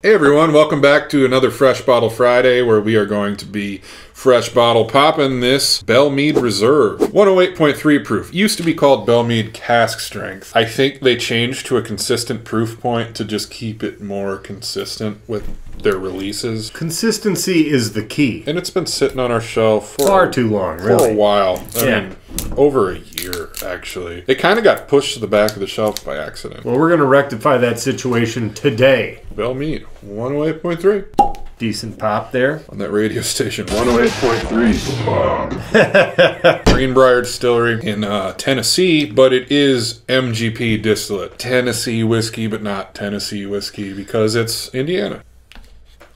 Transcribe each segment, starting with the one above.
Hey everyone, welcome back to another Fresh Bottle Friday where we are going to be fresh bottle popping this Belle Meade Reserve. 108.3 proof. Used to be called Belle Meade Cask Strength. I think they changed to a consistent proof point to just keep it more consistent with their releases. Consistency is the key. And it's been sitting on our shelf for Far too long, for really. a while. I Yeah. mean, over a year actually. It kind of got pushed to the back of the shelf by accident. Well, we're going to rectify that situation today. Belle Meade, 108.3 Decent pop there. on that radio station. 108.3 Greenbrier Distillery in uh, Tennessee, but it is MGP distillate. Tennessee whiskey, but not Tennessee whiskey because it's Indiana.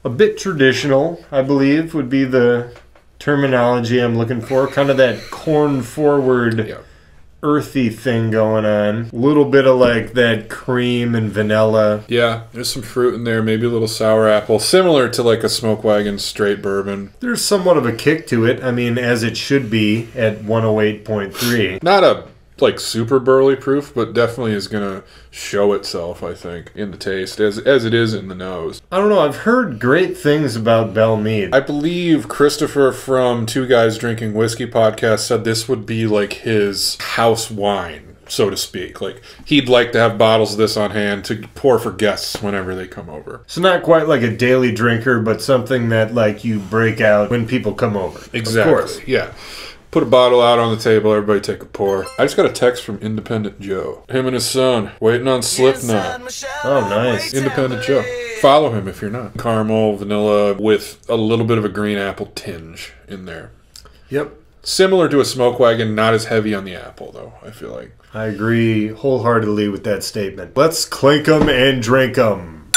A bit traditional, I believe, would be the terminology I'm looking for. Kind of that corn forward, Yeah. Earthy thing going on. A little bit of like that cream and vanilla. Yeah, there's some fruit in there, maybe a little sour apple, similar to like a smoke wagon straight bourbon. There's somewhat of a kick to it. I mean, as it should be at 108.3. Not a like super burly proof, but definitely is gonna show itself, I think, in the taste as as it is in the nose. I don't know. I've heard great things about Belle Meade. I believe Christopher from Two Guys Drinking Whiskey podcast said this would be like his house wine, so to speak. Like he'd like to have bottles of this on hand to pour for guests whenever they come over. So not quite like a daily drinker, but something that like you break out when people come over. Exactly. Of course. Yeah. Put a bottle out on the table, everybody take a pour. I just got a text from Independent Joe. Him and his son waiting on Slipknot. Oh, nice. Independent Joe. Follow him if you're not. Caramel, vanilla, with a little bit of a green apple tinge in there. Yep. Similar to a smoke wagon, not as heavy on the apple though. I feel like. I agree wholeheartedly with that statement. Let's clink 'em and drink 'em.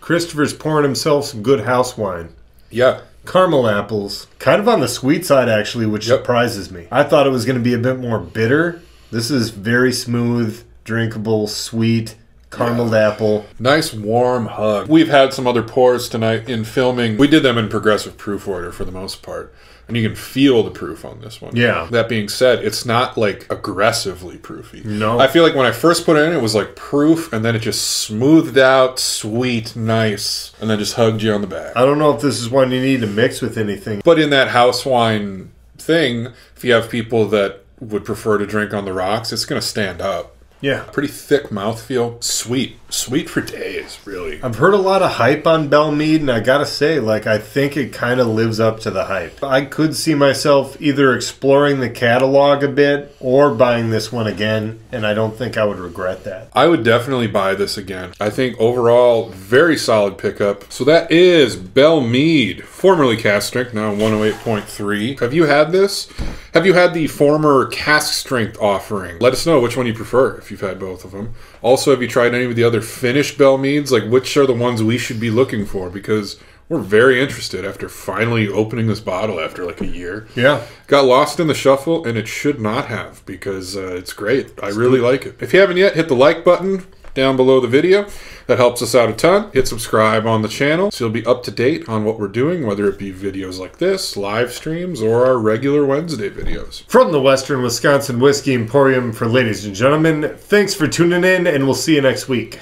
Christopher's pouring himself some good house wine. Yeah, Caramel apples, kind of on the sweet side actually, which Yep. surprises me. I thought it was going to be a bit more bitter. This is very smooth, drinkable, sweet, carameled apple. nice warm hug. We've had some other pours tonight in filming. We did them in progressive proof order for the most part. And you can feel the proof on this one. Yeah. That being said, it's not like aggressively proofy. No. I feel like when I first put it in, it was like proof, and then it just smoothed out, sweet, nice, and then just hugged you on the back. I don't know if this is one you need to mix with anything. But in that house wine thing, if you have people that would prefer to drink on the rocks, it's going to stand up. Yeah. Pretty thick mouthfeel. Sweet. Sweet for days, really. I've heard a lot of hype on Belle Meade, and I gotta say, like, I think it kind of lives up to the hype. I could see myself either exploring the catalog a bit or buying this one again, and I don't think I would regret that. I would definitely buy this again. I think overall, very solid pickup. So that is Belle Meade, formerly Strength, now 108.3. Have you had this? Have you had the former Cask Strength offering? Let us know which one you prefer if you've had both of them. Also, have you tried any of the other finished Belle Meades? Like, which are the ones we should be looking for? Because we're very interested after finally opening this bottle after like a year. Yeah. Got lost in the shuffle, and it should not have because uh, it's great. I really like it. If you haven't yet, hit the like button down below the video. That helps us out a ton. Hit subscribe on the channel so you'll be up to date on what we're doing, whether it be videos like this, live streams, or our regular Wednesday videos. From the Western Wisconsin Whiskey Emporium for ladies and gentlemen, thanks for tuning in, and we'll see you next week.